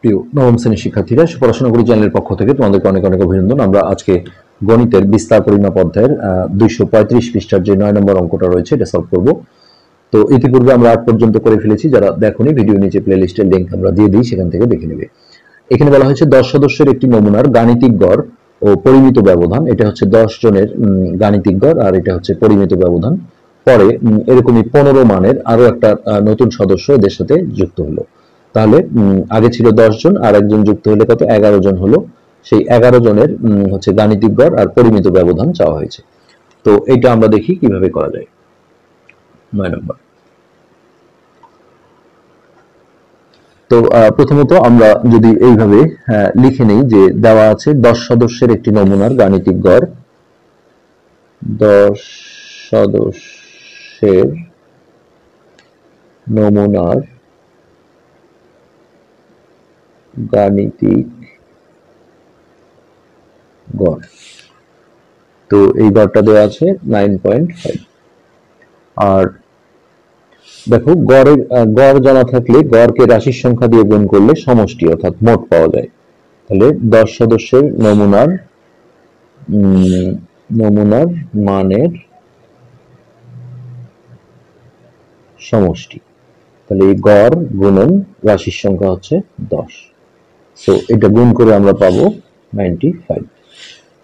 প্রিয় নবম শ্রেণির শিক্ষার্থীরা পড়াশোনা করি চ্যানেলের পক্ষ থেকে তোমাদেরকে অনেক অনেক অভিনন্দন। আমরা আজকে গণিতের বিস্তার পরিমাপ অধ্যায়ের দুইশো পঁয়ত্রিশ পৃষ্ঠার যে নয় নম্বর অঙ্কটা রয়েছে, এটা সলভ করব। তো ইতিপূর্বে আমরা আট পর্যন্ত করে ফেলেছি, যারা দেখোনি, ভিডিও নিচে প্লে লিস্টের লিঙ্ক আমরা দিয়ে দিই, সেখান থেকে দেখে নেবে। এখানে বলা হয়েছে, দশ সদস্যের একটি নমুনার গাণিতিক গড় ও পরিমিত ব্যবধান, এটা হচ্ছে দশ জনের গাণিতিক গড়, আর এটা হচ্ছে পরিমিত ব্যবধান। পরে এরকমই পনেরো মানের আরও একটা নতুন সদস্য এদের সাথে যুক্ত হলো। তাহলে আগে ছিল দশ জন, আর একজন যুক্ত হলে কত? এগারো জন হলো। সেই এগারো জনের হচ্ছে গাণিতিক গড় আর পরিমিত ব্যবধান চাওয়া হয়েছে। তো এটা আমরা দেখি কীভাবে করা যায়। নয় নম্বর। তো প্রথমত আমরা যদি এইভাবে লিখে নেই যে দেওয়া আছে দশ সদস্যের একটি নমুনার গাণিতিক গড়। দশ সদস্যের নমুনার গাণিতিক গড়। তো এই গড়টা দেওয়া আছে নাইন পয়েন্ট ফাইভ আর দেখো, গড়ের গড় জানা থাকলে গড়কে রাশির সংখ্যা দিয়ে গুণ করলে সমষ্টি অর্থাৎ মোট পাওয়া যায়। তাহলে দশ সদস্যের নমুনার নমুনার মানের সমষ্টি। তাহলে এই গড় গুণন রাশির সংখ্যা হচ্ছে দশ। সো এটা গুণ করে আমরা পাবো নাইনটি ফাইভ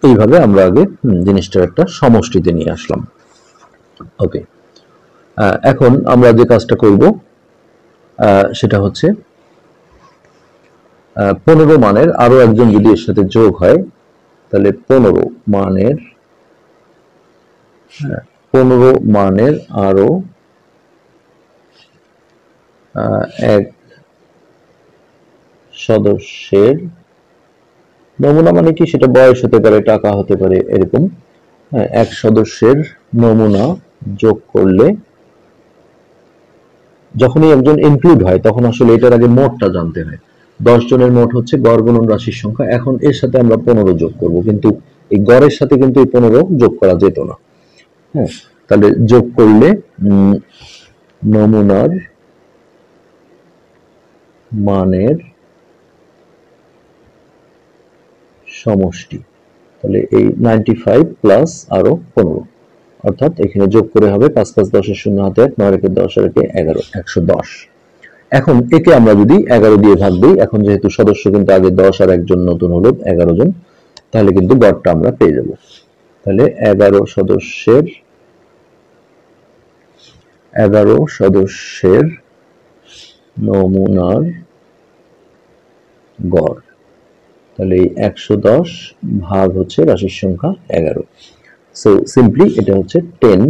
এইভাবে আমরা আগে জিনিসটার একটা সমষ্টিতে নিয়ে আসলাম। ওকে এখন আমরা যে কাজটা করব সেটা হচ্ছে পনেরো মানের আরও একজন যদি এর সাথে যোগ হয় তাহলে পনেরো মানের হ্যাঁ, পনেরো মানের আরও আহ, এক সদস্যের নমুনা মানে কি? সেটা বয়স হতে পারে টাকা হতে পারে এরকম। হ্যাঁ, এক সদস্যের নমুনা যোগ করলে যখনই একজন ইনক্লুড হয় তখন আসলে এটার আগে মোটটা জানতে হয়। দশ জনের মোট হচ্ছে গড় গুণন রাশির সংখ্যা। এখন এর সাথে আমরা পনেরো যোগ করব কিন্তু এই গড়ের সাথে কিন্তু এই পনেরো যোগ করা যেত না। হ্যাঁ তাহলে যোগ করলে নমুনার মানের সমষ্টি। তাহলে এই নাইনটি ফাইভ প্লাস আরও পনেরো। অর্থাৎ এখানে যোগ করে হবে পাঁচ পাঁচ দশের শূন্য হাতে এক, নয় রেখে দশ একে এগারো, একশো দশ। এখন একে আমরা যদি এগারো দিয়ে ভাগ দিই, এখন যেহেতু সদস্য কিন্তু আগে দশ আর একজন নতুন হলো, এগারো জন, তাহলে কিন্তু গড়টা আমরা পেয়ে যাব। তাহলে এগারো সদস্যের এগারো সদস্যের নমুনার গড়। তাহলে এই একশো দশ ভাগ হচ্ছে রাশির সংখ্যা এগারো। সো সিম্পলি এটা হচ্ছে টেন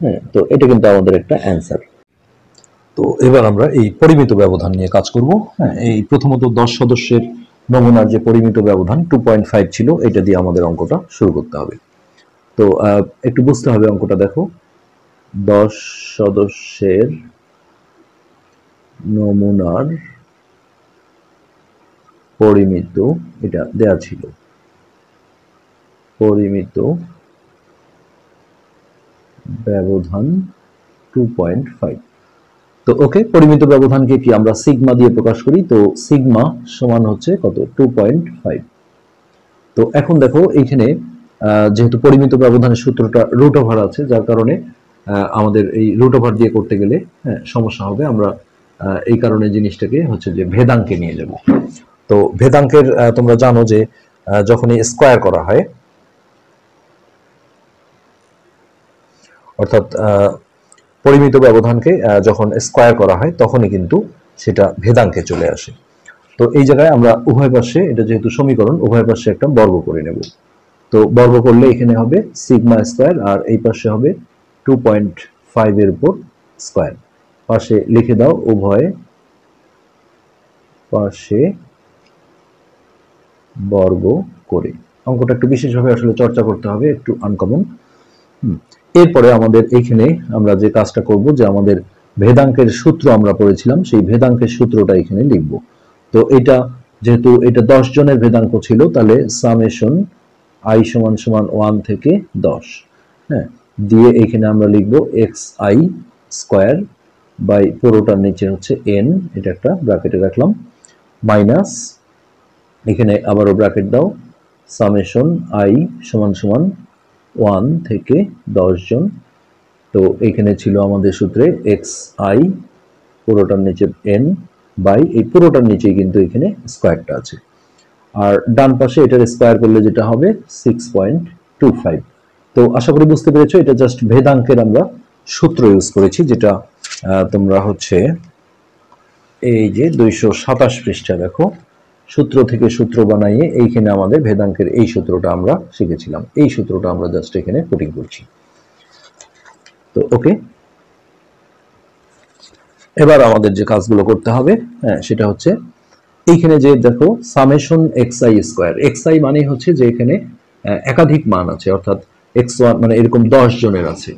হ্যাঁ তো এটা কিন্তু আমাদের একটা অ্যান্সার তো এবার আমরা এই পরিমিত ব্যবধান নিয়ে কাজ করব। হ্যাঁ এই প্রথমত দশ সদস্যের নমুনার যে পরিমিত ব্যবধান টু পয়েন্ট ফাইভ ছিল, এটা দিয়ে আমাদের অঙ্কটা শুরু করতে হবে। তো একটু বুঝতে হবে অঙ্কটা, দেখো। দশ সদস্যের নমুনার পরিমিত এটা দেয়া ছিল। পরিমিত ব্যবধান টু পয়েন্ট ফাইভ তো ওকে পরিমিত ব্যবধানকে কি আমরা সিগমা দিয়ে প্রকাশ করি? তো সিগমা সমান হচ্ছে কত? টু পয়েন্ট ফাইভ তো এখন দেখো এইখানে যেহেতু পরিমিত ব্যবধানের সূত্রটা রুট ওভার আছে যার কারণে আমাদের এই রুট ওভার দিয়ে করতে গেলে হ্যাঁ, সমস্যা হবে। আমরা এই কারণে জিনিসটাকে হচ্ছে যে ভেদাঙ্কে নিয়ে যাব। তো ভেদাঙ্কের তোমরা জানো যে যখনই স্কোয়ার করা হয়, অর্থাৎ পরিমিত ব্যবধানকে যখন স্কোয়ার করা হয়, তখনই কিন্তু সেটা ভেদাঙ্কে চলে আসে। তো এই জায়গায় আমরা উভয় পাশে, এটা যেহেতু সমীকরণ, উভয় পাশে একটা বর্গ করে নেব। তো বর্গ করলে এখানে হবে সিগমা স্কোয়ার, আর এই পাশে হবে টু পয়েন্ট ফাইভ এর উপর স্কোয়ার। পাশে লিখে দাও উভয় পাশে বর্গ করে। অঙ্কটা একটু বিশেষভাবে আসলে চর্চা করতে হবে, একটু আনকমন এরপরে আমাদের এইখানে আমরা যে কাজটা করব, যে আমাদের ভেদাঙ্কের সূত্র আমরা পড়েছিলাম, সেই ভেদাঙ্কের সূত্রটা এখানে লিখব। তো এটা যেহেতু এটা দশ জনের ভেদাঙ্ক ছিল, তাহলে সামেশন আই সমান সমান ওয়ান থেকে দশ। হ্যাঁ দিয়ে এখানে আমরা লিখব এক্স আই স্কোয়ার বাই পুরোটার নিচে হচ্ছে এন এটা একটা ব্র্যাকেটে রাখলাম মাইনাস এখানে আবারও ব্র্যাকেট দাও। সামেশন আই সমান সমান ওয়ান থেকে জন। তো এখানে ছিল আমাদের সূত্রে এক্স আই পুরোটার নিচে এন বাই এই পুরোটার নিচেই কিন্তু এখানে স্কোয়ারটা আছে। আর ডান পাশে এটার স্কোয়ার করলে যেটা হবে সিক্স পয়েন্ট টু ফাইভ তো আশা করি বুঝতে পেরেছ, এটা জাস্ট ভেদাঙ্কের আমরা সূত্র ইউজ করেছি, যেটা তোমরা হচ্ছে এই যে দুইশো সাতাশ পৃষ্ঠা দেখো। সূত্র থেকে সূত্র বানাইয়ে এইখানে আমাদের ভেদাঙ্কের এই সূত্রটা আমরা শিখেছিলাম। এই সূত্রটা আমরা জাস্ট এখানে পুটিং করছি। তো ওকে এবার আমাদের যে কাজগুলো করতে হবে হ্যাঁ সেটা হচ্ছে এইখানে যে দেখো summation X I square X I মানে হচ্ছে যে এখানে একাধিক মান আছে অর্থাৎ এক্স ওয়ান মানে এরকম দশ জনের আছে।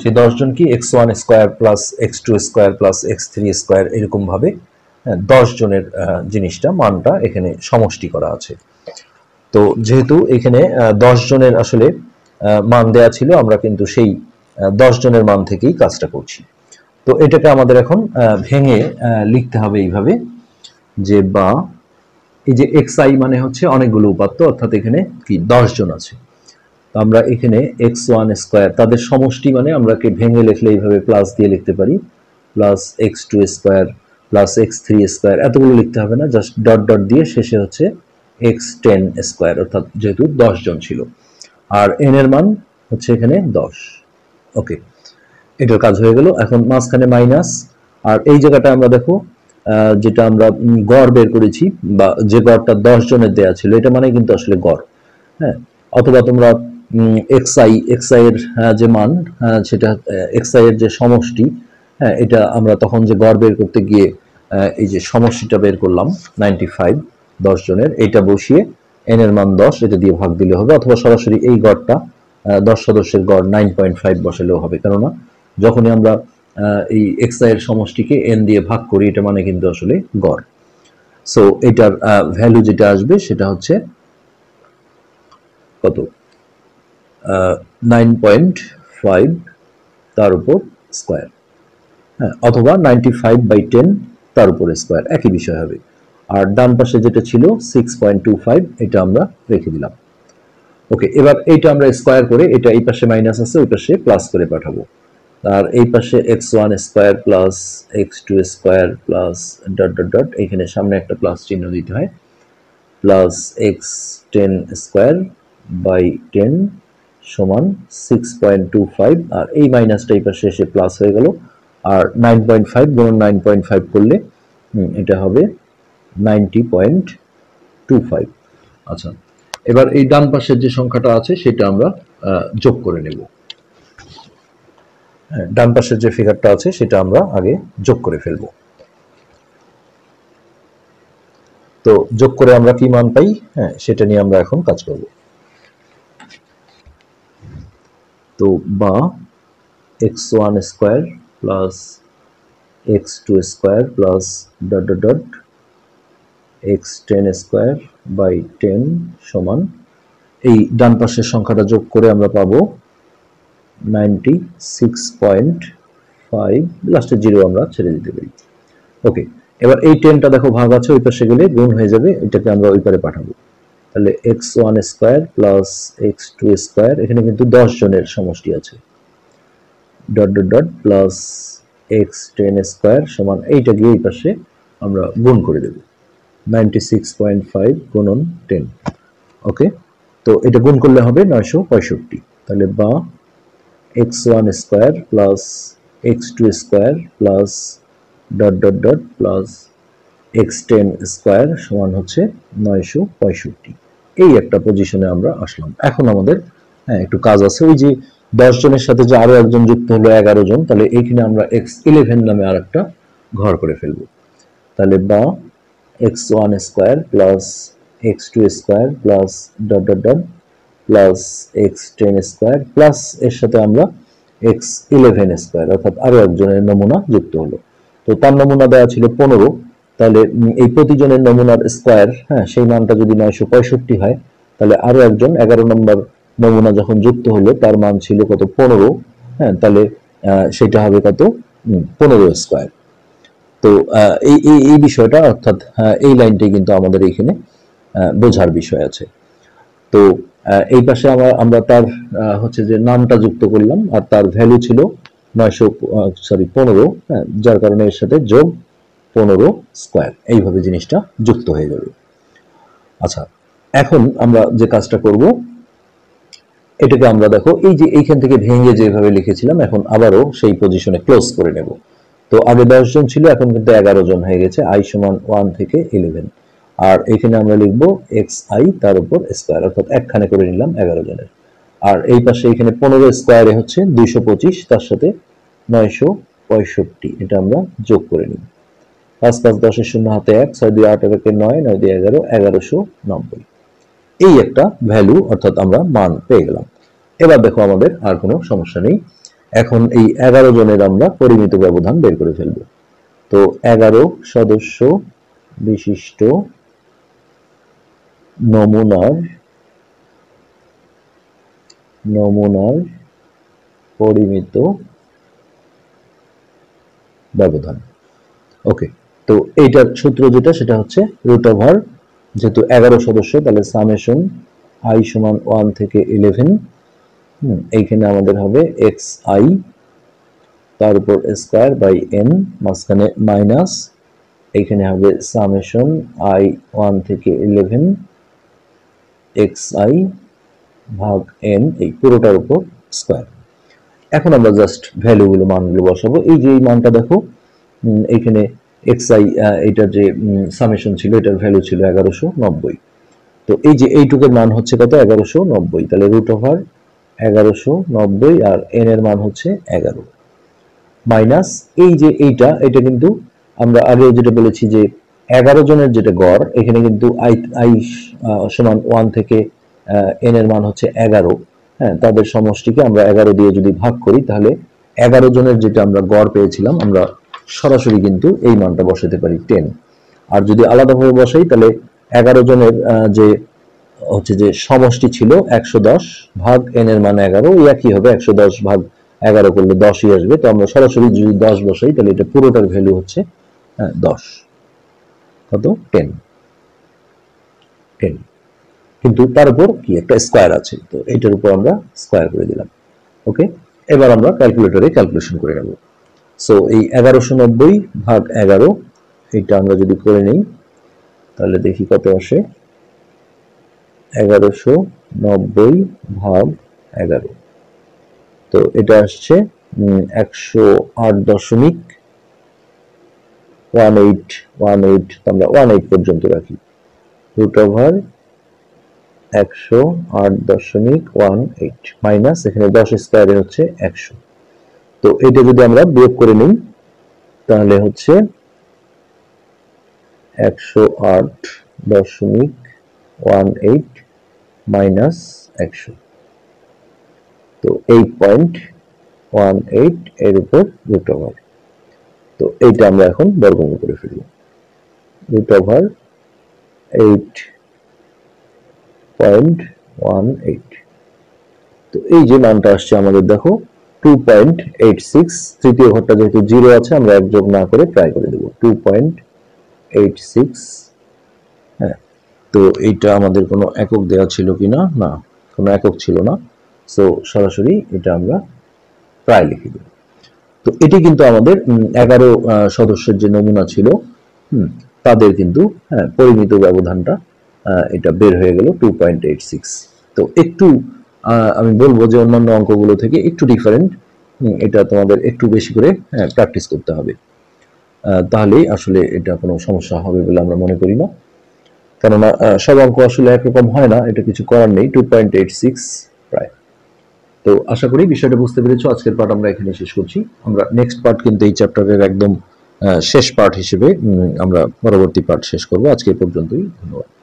সেই দশ জন কি X one square plus X two square plus X three square এরকম ভাবে হ্যাঁ, দশ জনের জিনিসটা, মানটা এখানে সমষ্টি করা আছে। তো যেহেতু এখানে দশ জনের আসলে মান দেয়া ছিল, আমরা কিন্তু সেই দশ জনের মান থেকেই কাজটা করছি। তো এটাকে আমাদের এখন ভেঙে লিখতে হবে এইভাবে যে বা, এই যে এক্স আই মানে হচ্ছে অনেকগুলো উপাত্ত, অর্থাৎ এখানে কি জন আছে। তো আমরা এখানে এক্স ওয়ান স্কোয়ার তাদের সমষ্টি মানে আমরা কে ভেঙে লিখলে এইভাবে প্লাস দিয়ে লিখতে পারি plus X two square plus X three square এতগুলো লিখতে হবে না জাস্ট ডট ডট দিয়ে শেষে হচ্ছে এক্স টেন স্কোয়ার অর্থাৎ যেহেতু জন ছিল। আর এন এর মান হচ্ছে এখানে দশ। ওকে এটার কাজ হয়ে গেল। এখন মাঝখানে মাইনাস আর এই জায়গাটা আমরা দেখো যেটা আমরা গড় বের করেছি, বা যে গড়টা দশ জনের দেয়া ছিল, এটা মানে কিন্তু আসলে গড়। হ্যাঁ অথবা তোমরা এক্স আই এক্স আই এর যে মান সেটা এক্স আই এর যে সমষ্টি হ্যাঁ এটা আমরা তখন যে গড় বের করতে গিয়ে এই যে সমষ্টিটা বের করলাম নাইনটি ফাইভ দশ জনের, এইটা বসিয়ে এন এর মান দশ, এটা দিয়ে ভাগ দিলে হবে, অথবা সরাসরি এই গড়টা দশ সদস্যের গড় নাইন পয়েন্ট ফাইভ বসালেও হবে। কেননা, যখনই আমরা এই এক্স আই এর সমষ্টিকে এন দিয়ে ভাগ করি, এটা মানে কিন্তু আসলে গড়। সো এটার ভ্যালু যেটা আসবে, সেটা হচ্ছে কত? নাইন পয়েন্ট ফাইভ তার উপর স্কোয়ার হ্যাঁ অথবা নাইনটি ফাইভ বাই টেন তার উপরে স্কোয়ার একই বিষয় হবে। আর ডান পাশে যেটা ছিল সিক্স পয়েন্ট টু ফাইভ এটা আমরা রেখে দিলাম। ওকে এবার এইটা আমরা স্কোয়ার করে, এটা এই পাশে মাইনাস আছে ওই পাশে প্লাস করে পাঠাবো। আর এই পাশে X one square plus X two square plus dot dot dot এইখানে সামনে একটা প্লাস চিহ্ন দিতে হয়। Plus X ten square by ten সমান সিক্স পয়েন্ট টু ফাইভ আর এই মাইনাসটা এই পাশে এসে প্লাস হয়ে গেল। আর নাইন পয়েন্ট ফাইভ গুণন নাইন পয়েন্ট ফাইভ করলে এটা হবে নাইনটি পয়েন্ট টু ফাইভ আচ্ছা এবার এই ডান পাশের যে সংখ্যাটা আছে সেটা আমরা যোগ করে নেব। হ্যাঁ, ডান পাশের যে ফিগারটা আছে সেটা আমরা আগে যোগ করে ফেলব। তো যোগ করে আমরা কি মান পাই? হ্যাঁ সেটা নিয়ে আমরা এখন কাজ করব। তো বা X one square plus X two square plus dot dot dot X ten square by ten সমান। এই ডান পাশের সংখ্যাটা যোগ করে আমরা পাবো নাইনটি সিক্স পয়েন্ট ফাইভ লাস্টে জিরো আমরা ছেড়ে দিতে পারি। ওকে এবার এই টেনটা দেখো ভাগ আছে, ওই পাশে গেলে গুণ হয়ে যাবে, এটাকে আমরা ওই পারে পাঠাবো। তাহলে X one square plus X two square এখানে কিন্তু দশ জনের সমষ্টি আছে। Dot dot dot plus X ten square সমান এইটা গিয়ে এই পাশে আমরা গুণ করে দেব। নাইনটি সিক্স পয়েন্ট ফাইভ গুণন টেন ওকে তো এটা গুণ করলে হবে নয়শো পঁয়ষট্টি। তাহলে বা X one square plus X two square plus dot dot dot plus X ten square সমান হচ্ছে নয়শো পঁয়ষট্টি। এই একটা পজিশনে আমরা আসলাম। এখন আমাদের হ্যাঁ একটু কাজ আছে। ওই যে দশ জনের সাথে যে আরও একজন যুক্ত হলো, এগারো জন, তাহলে এইখানে আমরা এক্স ইলেভেন নামে আর একটা ঘর করে ফেলব। তাহলে বা X one square plus X two square plus dot dot dot plus X ten square plus এর সাথে আমরা এক্স ইলেভেন স্কোয়ার অর্থাৎ আরও একজনের নমুনা যুক্ত হলো। তো তার নমুনা দেওয়া ছিল পনেরো, তাহলে এই প্রতিজনের নমুনার স্কোয়ার হ্যাঁ সেই মানটা যদি নয়শো পঁয়ষট্টি হয়, তাহলে আরও একজন, এগারো নম্বর নমুনা যখন যুক্ত হলো তার মান ছিল কত? পনেরো। হ্যাঁ তাহলে সেটা হবে কত? পনেরো স্কোয়ার তো এই এই বিষয়টা অর্থাৎ এই লাইনটাই কিন্তু আমাদের এখানে বোঝার বিষয় আছে। তো এই পাশে আমরা আমরা তার হচ্ছে যে নামটা যুক্ত করলাম আর তার ভ্যালু ছিল নয়শো সরি পনেরো। হ্যাঁ, যার কারণে এর সাথে যোগ পনেরো স্কোয়ার এইভাবে জিনিসটা যুক্ত হয়ে যাবে। আচ্ছা এখন আমরা যে কাজটা করব এটাকে আমরা দেখো, এই যে এইখান থেকে ভেঙে যেভাবে লিখেছিলাম, এখন আবারও সেই পজিশনে ক্লোজ করে নেব। তো আগে জন ছিল, এখন কিন্তু এগারো জন হয়ে গেছে আই সমান ওয়ান থেকে ইলেভেন আর এখানে আমরা লিখব এক্স আই তার উপর স্কোয়ার অর্থাৎ একখানে করে নিলাম এগারো জনের। আর এই পাশে এখানে পনেরো স্কোয়ারে হচ্ছে দুইশো পঁচিশ, তার সাথে নয়শো পঁয়ষট্টি, এটা আমরা যোগ করে নিই পাঁচ পাঁচ দশের শূন্য হাতে এক, ছয় দুই আট একে নয় নয় দুই এগারো, এগারোশো নব্বই। এই একটা ভ্যালু অর্থাৎ আমরা মান পেয়ে গেলাম। এবার দেখো আমাদের আর কোনো সমস্যা নেই। এখন এই এগারো জনের আমরা পরিমিত ব্যবধান বের করে ফেলব। তো এগারো সদস্য বিশিষ্ট নমুনার নমুনার পরিমিত ব্যবধান। ওকে তো এইটার সূত্র যেটা, সেটা হচ্ছে রুট ওভার যেহেতু এগারো সদস্য, তাহলে সামেশন আই সমান ওয়ান থেকে ইলেভেন এইখানে আমাদের হবে এক্স আই তার উপর স্কোয়ার বাই এন মাঝখানে মাইনাস এইখানে হবে সামেশন আই ওয়ান থেকে ইলেভেন এক্স আই ভাগ এন এই পুরোটার উপর স্কোয়ার এখন আমরা জাস্ট ভ্যালুগুলো মানগুলো বসাবো। এই যে এই মানটা দেখো এইখানে এক্স আই এটার যে সামেশন ছিল, এটার ভ্যালু ছিল এগারোশো নব্বই। তো এই যে এইটুকের মান হচ্ছে কত? এগারোশো নব্বই। তাহলে রুট ওভার এগারোশো নব্বই আর এন এর মান হচ্ছে এগারো। মাইনাস এই যে এইটা, এটা কিন্তু আমরা আগেও যেটা বলেছি যে এগারো জনের যেটা গড়, এখানে কিন্তু আই আই সমান ওয়ান থেকে এন এর মান হচ্ছে এগারো। হ্যাঁ তাদের সমষ্টিকে আমরা এগারো দিয়ে যদি ভাগ করি, তাহলে এগারো জনের যেটা আমরা গড় পেয়েছিলাম, আমরা সরাসরি কিন্তু এই মানটা বসাতে পারি টেন আর যদি আলাদাভাবে বসাই, তাহলে এগারো জনের যে, হচ্ছে যে সমষ্টি ছিল একশো দশ ভাগ এন এর মান এগারো একই হবে একশো দশ ভাগ এগারো করলে দশই আসবে। তো আমরা সরাসরি যদি দশ বসাই, তাহলে এটা পুরোটার ভ্যালু হচ্ছে দশ। কত? টেন টেন কিন্তু তার উপর কি? একটা স্কোয়ার আছে। তো এইটার উপর আমরা স্কোয়ার করে দিলাম। ওকে এবার আমরা ক্যালকুলেটরে ক্যালকুলেশন করে নেব। সো এই এগারোশো নব্বই ভাগ এগারো, এইটা আমরা যদি করে নিই, তাহলে দেখি কত আসে। এগারোশো নব্বই ভাগ এগারো। তো এটা আসছে একশো আট দশমিক ওয়ান এইট ওয়ান এইট আমরা ওয়ান এইট পর্যন্ত রাখি। রুট ওভার একশো আট দশমিক ওয়ান এইট, মাইনাস এখানে দশ স্কোয়ারে হচ্ছে একশো। তো এটা যদি আমরা বিয়োগ করে নিই, তাহলে হচ্ছে একশো আট দশমিক ওয়ান এইট মাইনাস একশো। তো এইট পয়েন্ট ওয়ান এইট এর উপর রুট ওভার তো এইটা আমরা এখন বর্গমূল করে ফেলব root over eight point one eight তো এই যে মানটা আসছে আমাদের, দেখো টু পয়েন্ট এইট সিক্স তৃতীয় ঘরটা যেহেতু জিরো আছে আমরা এক যোগ না করে ট্রাই করে দেবো। টু পয়েন্ট এইট সিক্স হ্যাঁ তো এইটা আমাদের কোনো একক দেওয়া ছিল কি না? না কোনো একক ছিল না। সো সরাসরি এটা আমরা প্রায় লিখে দেব। তো এটি কিন্তু আমাদের এগারো সদস্যের যে নমুনা ছিল হুম, তাদের কিন্তু হ্যাঁ, পরিমিত ব্যবধানটা এটা বের হয়ে গেল টু পয়েন্ট এইট সিক্স তো একটু আমি বলব যে অন্যান্য অঙ্কগুলো থেকে একটু ডিফারেন্ট এটা তোমাদের একটু বেশি করে প্র্যাকটিস করতে হবে। আহ, তাহলেই আসলে এটা কোনো সমস্যা হবে বলে আমরা মনে করি না। কেননা সব অঙ্ক আসলে একরকম হয় না এটা কিছু করার নেই টু পয়েন্ট এইট সিক্স প্রায়। তো আশা করি বিষয়টা বুঝতে পেরেছ আজকের পার্ট আমরা এখানে শেষ করছি। আমরা নেক্সট পার্ট কিন্তু এই চ্যাপ্টারের একদম শেষ পার্ট হিসেবে আমরা পরবর্তী পার্ট শেষ করব। আজকে পর্যন্তই ধন্যবাদ।